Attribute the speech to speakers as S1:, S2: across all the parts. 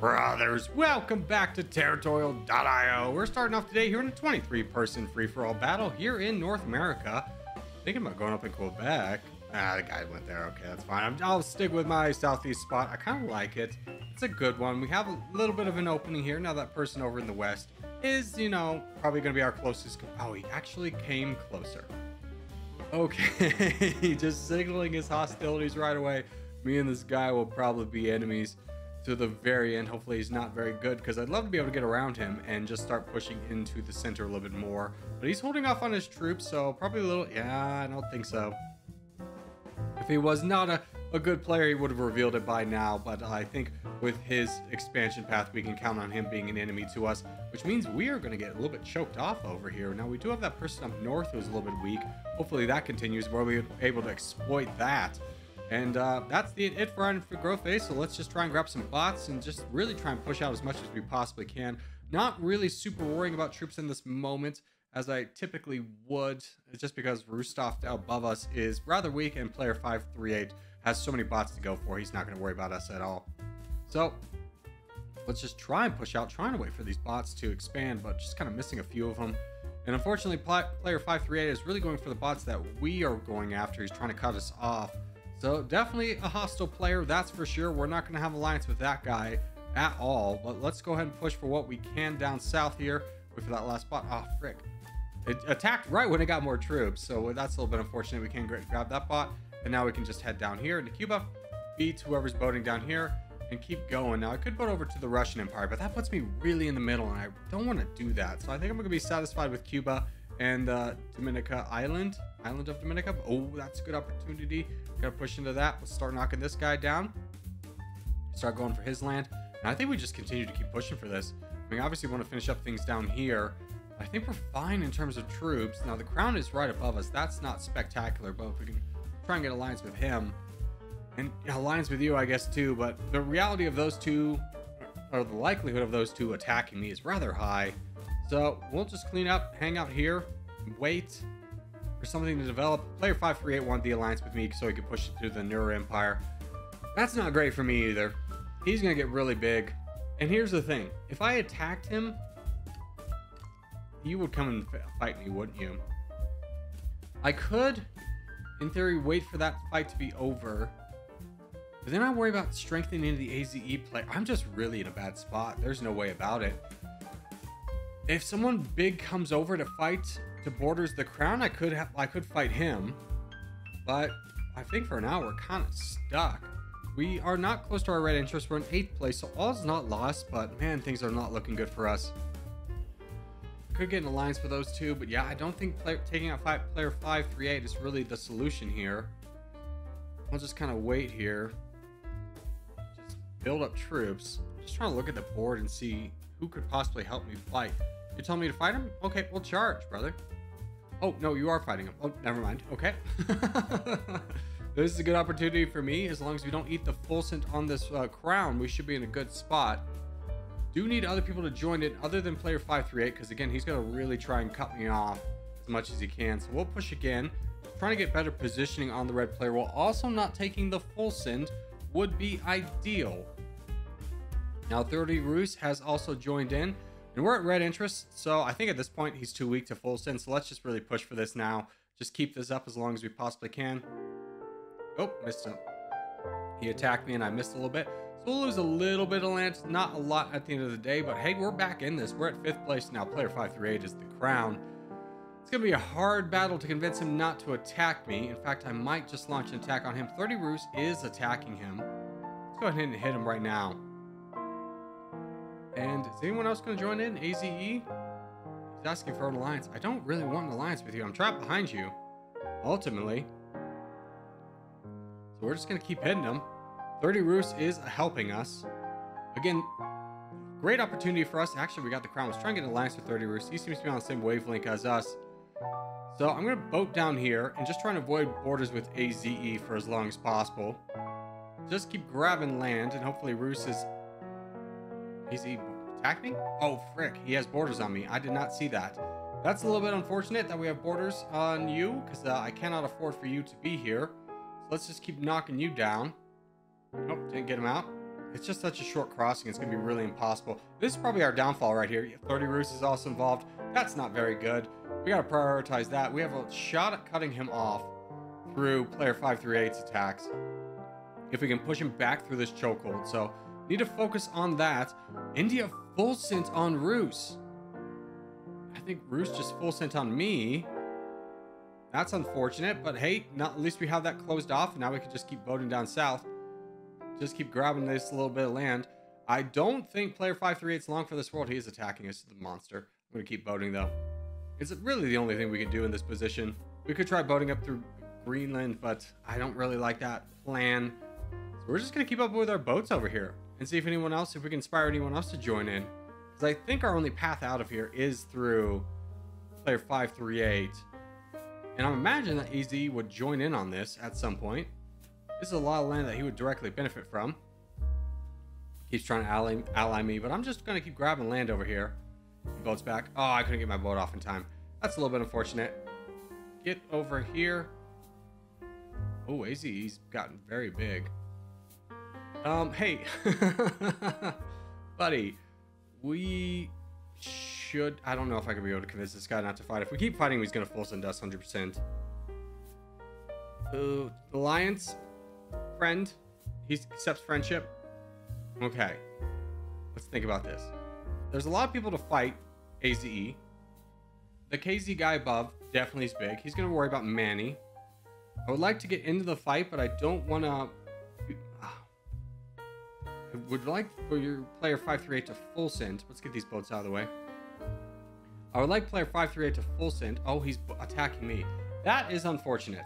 S1: Brothers, welcome back to Territorial.io. We're starting off today here in a 23-person free-for-all battle here in North America. Thinking about going up in Quebec. Ah, the guy went there. Okay, that's fine. i will stick with my southeast spot. I kind of like it. It's a good one. We have a little bit of an opening here. Now that person over in the west is, you know, probably going to be our closest. Oh, he actually came closer. Okay, just signaling his hostilities right away. Me and this guy will probably be enemies to the very end. Hopefully he's not very good because I'd love to be able to get around him and just start pushing into the center a little bit more. But he's holding off on his troops, so probably a little... Yeah, I don't think so. If he was not a, a good player, he would have revealed it by now. But I think with his expansion path, we can count on him being an enemy to us, which means we are going to get a little bit choked off over here. Now, we do have that person up north who's a little bit weak. Hopefully that continues where we're able to exploit that. And uh, that's the, it for our growth phase. So let's just try and grab some bots and just really try and push out as much as we possibly can. Not really super worrying about troops in this moment as I typically would, just because Rustov above us is rather weak and player 538 has so many bots to go for, he's not going to worry about us at all. So let's just try and push out, trying to wait for these bots to expand, but just kind of missing a few of them. And unfortunately, player 538 is really going for the bots that we are going after. He's trying to cut us off. So definitely a hostile player, that's for sure. We're not going to have alliance with that guy at all. But let's go ahead and push for what we can down south here. Wait for that last spot. Oh, frick. It attacked right when it got more troops. So that's a little bit unfortunate. We can't grab that bot. And now we can just head down here into Cuba, beat whoever's boating down here, and keep going. Now, I could boat over to the Russian Empire, but that puts me really in the middle, and I don't want to do that. So I think I'm going to be satisfied with Cuba and uh, Dominica Island. Island of Dominica. Oh, that's a good opportunity. Gotta push into that. Let's start knocking this guy down. Start going for his land. And I think we just continue to keep pushing for this. I mean, obviously, we want to finish up things down here. I think we're fine in terms of troops. Now, the crown is right above us. That's not spectacular, but if we can try and get alliance with him, and alliance with you, I guess, too. But the reality of those two, or the likelihood of those two attacking me is rather high. So we'll just clean up, hang out here, wait for something to develop. Player 538 wanted the alliance with me so he could push it through the Nura Empire. That's not great for me either. He's going to get really big. And here's the thing. If I attacked him, you would come and fight me, wouldn't you? I could, in theory, wait for that fight to be over. But then I worry about strengthening the AZE play. I'm just really in a bad spot. There's no way about it. If someone big comes over to fight to borders the crown, I could I could fight him. But I think for now we're kind of stuck. We are not close to our red interest. We're in eighth place, so all is not lost. But man, things are not looking good for us. Could get an alliance for those two, but yeah, I don't think play, taking out five, player five three eight is really the solution here. I'll just kind of wait here. Just build up troops. Just trying to look at the board and see who could possibly help me fight. You're telling me to fight him? Okay, we'll charge, brother. Oh, no, you are fighting him. Oh, never mind. Okay. this is a good opportunity for me. As long as we don't eat the full send on this uh, crown, we should be in a good spot. Do need other people to join it other than player 538, because again, he's going to really try and cut me off as much as he can. So we'll push again. Trying to get better positioning on the red player while also not taking the full send would be ideal. Now 30 Rus has also joined in. And we're at red interest, so I think at this point he's too weak to full send, so let's just really push for this now. Just keep this up as long as we possibly can. Oh, missed him. He attacked me and I missed a little bit. So we'll lose a little bit of land, not a lot at the end of the day, but hey, we're back in this. We're at fifth place now. Player 538 is the crown. It's going to be a hard battle to convince him not to attack me. In fact, I might just launch an attack on him. 30 Rus is attacking him. Let's go ahead and hit him right now. And is anyone else going to join in? AZE? He's asking for an alliance. I don't really want an alliance with you. I'm trapped behind you. Ultimately. So we're just going to keep hitting them. 30 Rus is helping us. Again, great opportunity for us. Actually, we got the crown. Let's try and get an alliance with 30 Rus. He seems to be on the same wavelength as us. So I'm going to boat down here and just try and avoid borders with AZE for as long as possible. Just keep grabbing land and hopefully Rus is is he attacking me? Oh, frick. He has borders on me. I did not see that. That's a little bit unfortunate that we have borders on you, because uh, I cannot afford for you to be here. So let's just keep knocking you down. Nope, didn't get him out. It's just such a short crossing. It's going to be really impossible. This is probably our downfall right here. 30 Roos is also involved. That's not very good. We got to prioritize that. We have a shot at cutting him off through player 538's attacks. If we can push him back through this chokehold. So, need to focus on that. India full sent on Roos. I think Roos just full sent on me. That's unfortunate, but hey, not, at least we have that closed off. And now we can just keep boating down south. Just keep grabbing this little bit of land. I don't think player 538 is long for this world. He is attacking us, the monster. I'm going to keep boating, though. It's really the only thing we can do in this position. We could try boating up through Greenland, but I don't really like that plan. So we're just going to keep up with our boats over here and see if anyone else, if we can inspire anyone else to join in. Because I think our only path out of here is through player 538. And I imagine that EZ would join in on this at some point. This is a lot of land that he would directly benefit from. Keeps trying to ally, ally me, but I'm just going to keep grabbing land over here. He boats back. Oh, I couldn't get my boat off in time. That's a little bit unfortunate. Get over here. Oh, AZ, he's gotten very big. Um, hey. Buddy, we should... I don't know if I can be able to convince this guy not to fight. If we keep fighting, he's to full send us 100%. Uh, Alliance, friend, he accepts friendship. Okay, let's think about this. There's a lot of people to fight AZE. The KZ guy above definitely is big. He's to worry about Manny. I would like to get into the fight, but I don't want to... Would like for your player 538 to full send. Let's get these boats out of the way. I would like player 538 to full send. Oh, he's attacking me. That is unfortunate.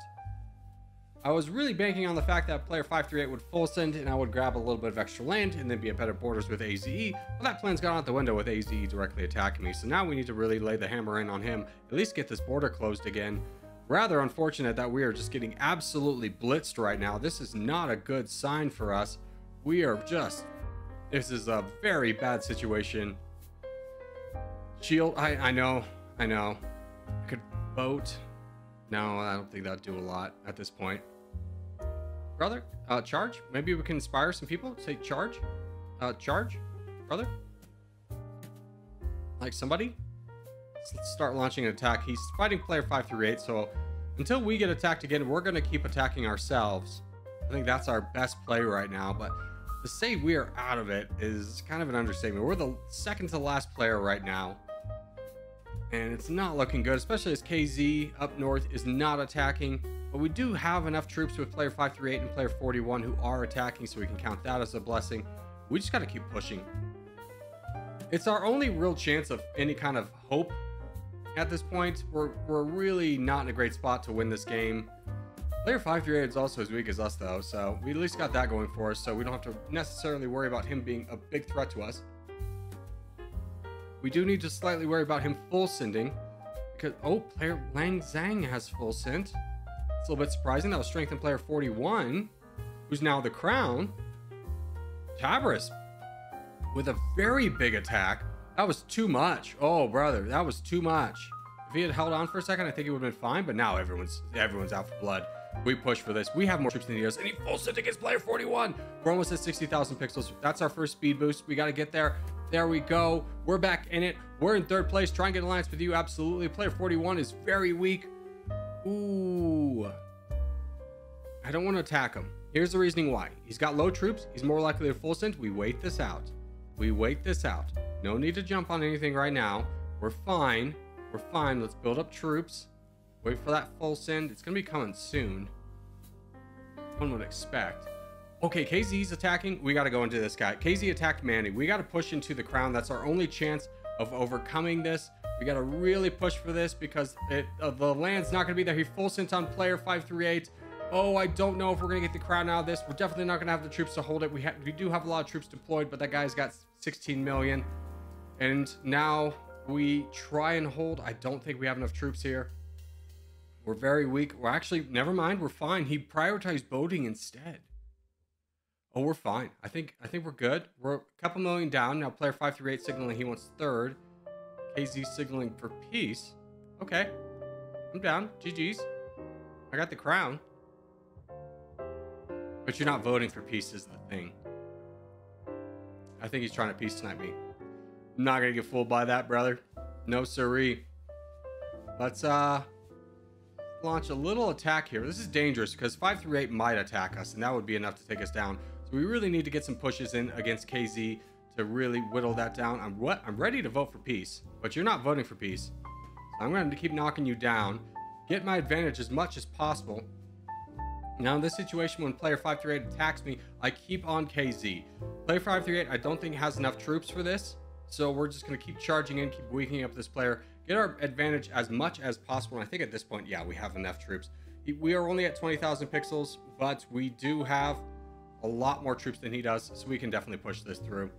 S1: I was really banking on the fact that player 538 would full send and I would grab a little bit of extra land and then be at better borders with AZE. But that plan's gone out the window with AZE directly attacking me. So now we need to really lay the hammer in on him. At least get this border closed again. Rather unfortunate that we are just getting absolutely blitzed right now. This is not a good sign for us. We are just... This is a very bad situation. Shield, I, I know, I know. I could boat. No, I don't think that'd do a lot at this point brother. Uh, charge. Maybe we can inspire some people. Say charge. Uh, charge, brother. Like somebody. Let's start launching an attack. He's fighting player 5 through 8, so until we get attacked again, we're going to keep attacking ourselves. I think that's our best play right now, but to say we are out of it is kind of an understatement. We're the second to last player right now. And it's not looking good, especially as KZ up north is not attacking. But we do have enough troops with player 538 and player 41 who are attacking, so we can count that as a blessing. We just got to keep pushing. It's our only real chance of any kind of hope at this point. We're, we're really not in a great spot to win this game. Player 538 is also as weak as us, though, so we at least got that going for us, so we don't have to necessarily worry about him being a big threat to us. We do need to slightly worry about him full sending, because, oh, player Lang Zhang has full sent. It's a little bit surprising. That was strength in player 41, who's now the crown. Tabris with a very big attack. That was too much. Oh, brother, that was too much. If he had held on for a second, I think it would have been fine. But now everyone's everyone's out for blood. We push for this. We have more troops than he does, he full sent against player 41. We're almost at 60,000 pixels. That's our first speed boost. We got to get there. There we go. We're back in it. We're in third place. Try and get an alliance with you. Absolutely. Player 41 is very weak. Ooh. I don't want to attack him. Here's the reasoning why. He's got low troops. He's more likely to full send. We wait this out. We wait this out. No need to jump on anything right now. We're fine. We're fine. Let's build up troops. Wait for that full send. It's going to be coming soon. One would expect. Okay, KZ's attacking. We got to go into this guy. KZ attacked Manny. We got to push into the crown. That's our only chance of overcoming this. We got to really push for this because it, uh, the land's not going to be there. He full sent on player 538. Oh, I don't know if we're going to get the crown out of this. We're definitely not going to have the troops to hold it. We, we do have a lot of troops deployed, but that guy's got 16 million. And now we try and hold. I don't think we have enough troops here. We're very weak. We're actually, never mind. We're fine. He prioritized boating instead. Oh, we're fine. I think I think we're good. We're a couple million down. Now player 538 signaling he wants third. KZ signaling for peace. Okay. I'm down. GG's. I got the crown. But you're not voting for peace is the thing. I think he's trying to peace snipe me. I'm not gonna get fooled by that, brother. No siree. Let's uh launch a little attack here. This is dangerous because 538 might attack us, and that would be enough to take us down. So we really need to get some pushes in against KZ to really whittle that down. I'm what I'm ready to vote for peace, but you're not voting for peace. So I'm going to keep knocking you down, get my advantage as much as possible. Now in this situation, when player 538 attacks me, I keep on KZ. Player 538, I don't think has enough troops for this, so we're just going to keep charging in, keep weakening up this player, get our advantage as much as possible. And I think at this point, yeah, we have enough troops. We are only at 20,000 pixels, but we do have a lot more troops than he does, so we can definitely push this through.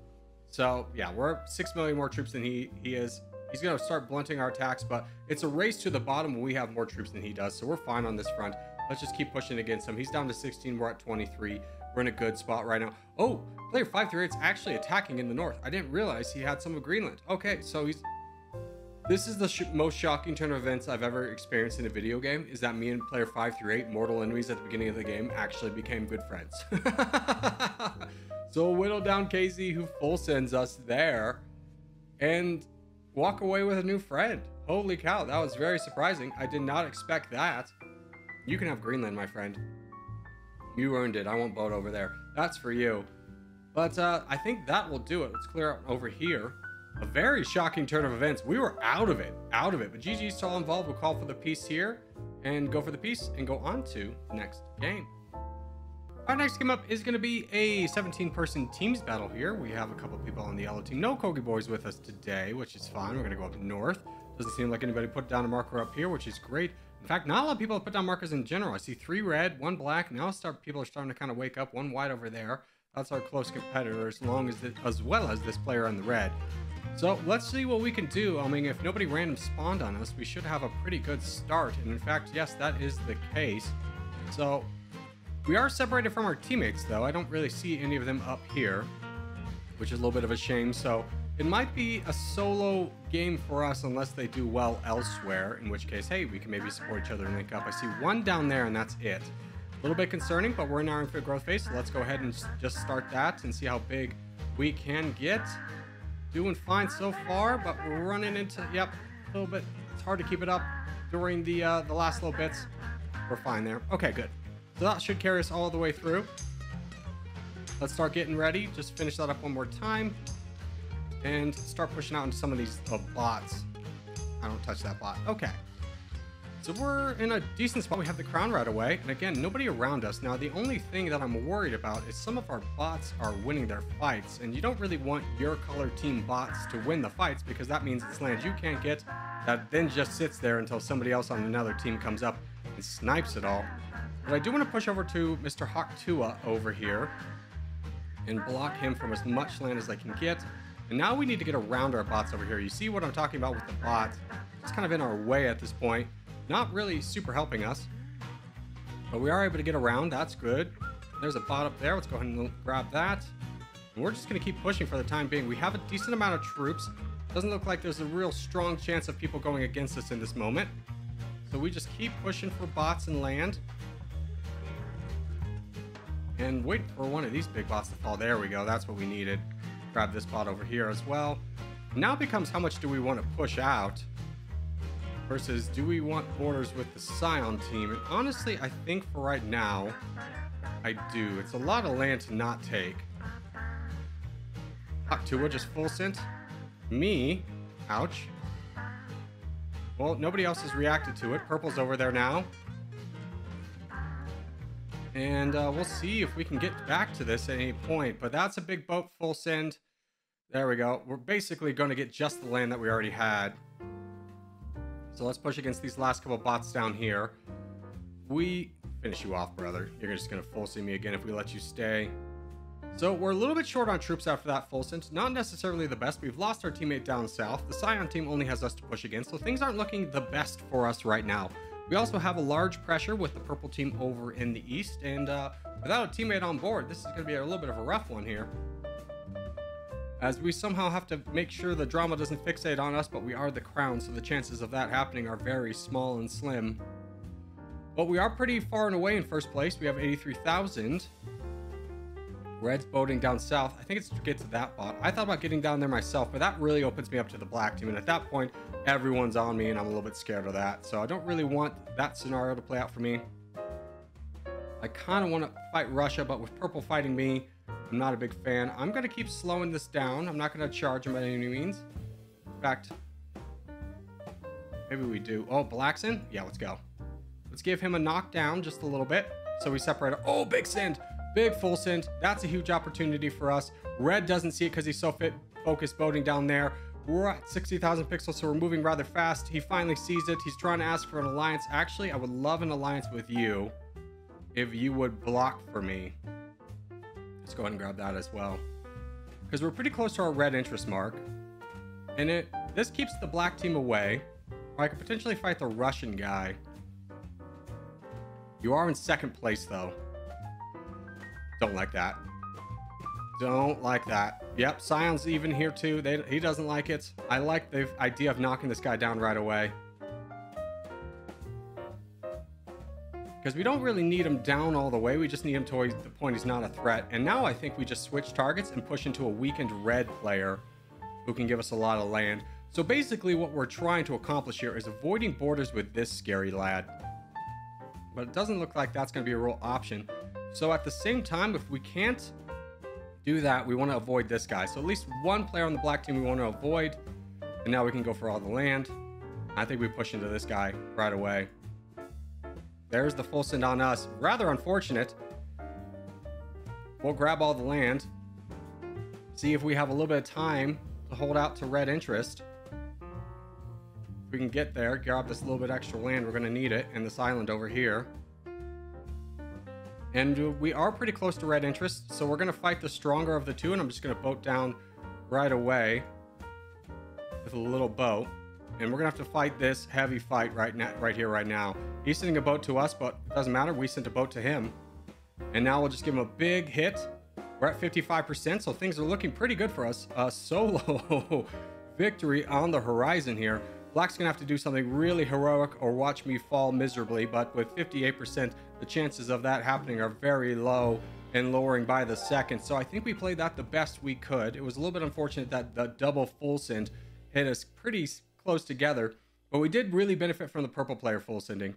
S1: So yeah, we're 6 million more troops than he, he is. He's going to start blunting our attacks, but it's a race to the bottom when we have more troops than he does, so we're fine on this front. Let's just keep pushing against him. He's down to 16, we're at 23. We're in a good spot right now. Oh, player 538 is actually attacking in the north. I didn't realize he had some of Greenland. Okay, so he's this is the sh most shocking turn of events I've ever experienced in a video game, is that me and player 5 through 8, mortal enemies at the beginning of the game, actually became good friends. so whittle down KZ who full sends us there and walk away with a new friend. Holy cow, that was very surprising. I did not expect that. You can have Greenland, my friend. You earned it. I won't boat over there. That's for you. But uh, I think that will do it. Let's clear out over here. A very shocking turn of events. We were out of it, out of it. But GG's still involved. We'll call for the peace here and go for the peace and go on to the next game. Our next game up is going to be a 17-person teams battle here. We have a couple people on the yellow team. No Corgi boys with us today, which is fine. We're going to go up north. Doesn't seem like anybody put down a marker up here, which is great. In fact, not a lot of people have put down markers in general. I see three red, one black. Now start people are starting to kind of wake up. One white over there. That's our close competitor, as long as the, as well as this player on the red. So let's see what we can do. I mean, if nobody random spawned on us, we should have a pretty good start. And in fact, yes, that is the case. So we are separated from our teammates, though. I don't really see any of them up here, which is a little bit of a shame. So it might be a solo game for us unless they do well elsewhere, in which case, hey, we can maybe support each other and link up. I see one down there, and that's it. A little bit concerning, but we're in our infinite growth phase, so let's go ahead and just start that and see how big we can get. Doing fine so far, but we're running into, yep, a little bit. It's hard to keep it up during the, uh, the last little bits. We're fine there. Okay, good. So that should carry us all the way through. Let's start getting ready. Just finish that up one more time. And start pushing out into some of these uh, bots. I don't touch that bot. Okay. So we're in a decent spot. We have the crown right away. And again, nobody around us. Now, the only thing that I'm worried about is some of our bots are winning their fights. And you don't really want your color team bots to win the fights because that means it's land you can't get that then just sits there until somebody else on another team comes up and snipes it all. But I do want to push over to Mr. Hawk Tua over here and block him from as much land as I can get. And now we need to get around our bots over here. You see what I'm talking about with the bots? It's kind of in our way at this point. Not really super helping us. But we are able to get around. That's good. There's a bot up there. Let's go ahead and grab that. And we're just going to keep pushing for the time being. We have a decent amount of troops. Doesn't look like there's a real strong chance of people going against us in this moment. So we just keep pushing for bots and land. And wait for one of these big bots to fall. There we go. That's what we needed. Grab this bot over here as well. Now becomes how much do we want to push out? versus do we want borders with the Cyan team? And honestly, I think for right now, I do. It's a lot of land to not take. Hawk Tua just full sent. Me, ouch. Well, nobody else has reacted to it. Purple's over there now. And uh, we'll see if we can get back to this at any point. But that's a big boat full send. There we go. We're basically going to get just the land that we already had. So let's push against these last couple bots down here. We finish you off, brother. You're just going to full send me again if we let you stay. So we're a little bit short on troops after that full send. Not necessarily the best. We've lost our teammate down south. The Cyan team only has us to push against, so things aren't looking the best for us right now. We also have a large pressure with the purple team over in the east, and uh, without a teammate on board, this is going to be a little bit of a rough one here as we somehow have to make sure the drama doesn't fixate on us, but we are the crown, so the chances of that happening are very small and slim. But we are pretty far and away in first place. We have 83,000. Red's boating down south. I think it's to get to that bot. I thought about getting down there myself, but that really opens me up to the black team. And at that point, everyone's on me and I'm a little bit scared of that. So I don't really want that scenario to play out for me. I kind of want to fight Russia, but with purple fighting me, I'm not a big fan. I'm going to keep slowing this down. I'm not going to charge him by any means. In fact, maybe we do. Oh, Blackson? Yeah, let's go. Let's give him a knockdown just a little bit. So we separate. Oh, big send. Big full send. That's a huge opportunity for us. Red doesn't see it because he's so fit, focused boating down there. We're at 60,000 pixels, so we're moving rather fast. He finally sees it. He's trying to ask for an alliance. Actually, I would love an alliance with you if you would block for me. Let's go ahead and grab that as well. Because we're pretty close to our red interest mark. And it this keeps the black team away. Or I could potentially fight the Russian guy. You are in second place, though. Don't like that. Don't like that. Yep, Cyan's even here too. They, he doesn't like it. I like the idea of knocking this guy down right away. Because we don't really need him down all the way. We just need him to the point he's not a threat. And now I think we just switch targets and push into a weakened red player who can give us a lot of land. So basically what we're trying to accomplish here is avoiding borders with this scary lad. But it doesn't look like that's going to be a real option. So at the same time, if we can't do that, we want to avoid this guy. So at least one player on the black team we want to avoid. And now we can go for all the land. I think we push into this guy right away. There's the full send on us. Rather unfortunate. We'll grab all the land. See if we have a little bit of time to hold out to red interest. If we can get there, grab this little bit extra land, we're going to need it. And this island over here. And we are pretty close to red interest, so we're going to fight the stronger of the two, and I'm just going to boat down right away with a little boat. And we're going to have to fight this heavy fight right now, right here, right now. He's sending a boat to us, but it doesn't matter. We sent a boat to him. And now we'll just give him a big hit. We're at 55%, so things are looking pretty good for us. A solo victory on the horizon here. Black's going to have to do something really heroic or watch me fall miserably, but with 58%, the chances of that happening are very low and lowering by the second. So I think we played that the best we could. It was a little bit unfortunate that the double full send hit us pretty close together, but we did really benefit from the purple player full sending.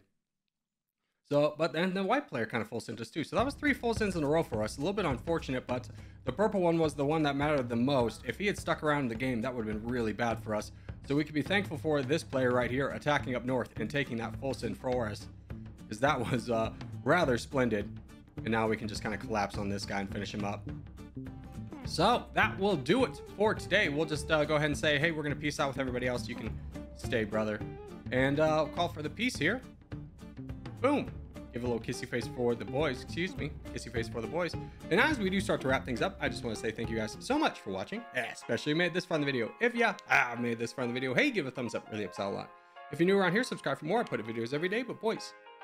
S1: So, but then the white player kind of full sent us too. So that was three full sends in a row for us. A little bit unfortunate, but the purple one was the one that mattered the most. If he had stuck around in the game, that would have been really bad for us. So we could be thankful for this player right here attacking up north and taking that full send for us. Because that was uh, rather splendid. And now we can just kind of collapse on this guy and finish him up. So that will do it for today. We'll just uh, go ahead and say, hey, we're going to peace out with everybody else. You can stay, brother. And uh, call for the peace here. Boom. Give a little kissy face for the boys. Excuse me. Kissy face for the boys. And as we do start to wrap things up, I just want to say thank you guys so much for watching. Especially made this in the video. If you ah, made this in the video, hey, give a thumbs up. Really helps out a lot. If you're new around here, subscribe for more. I put up videos every day. But boys,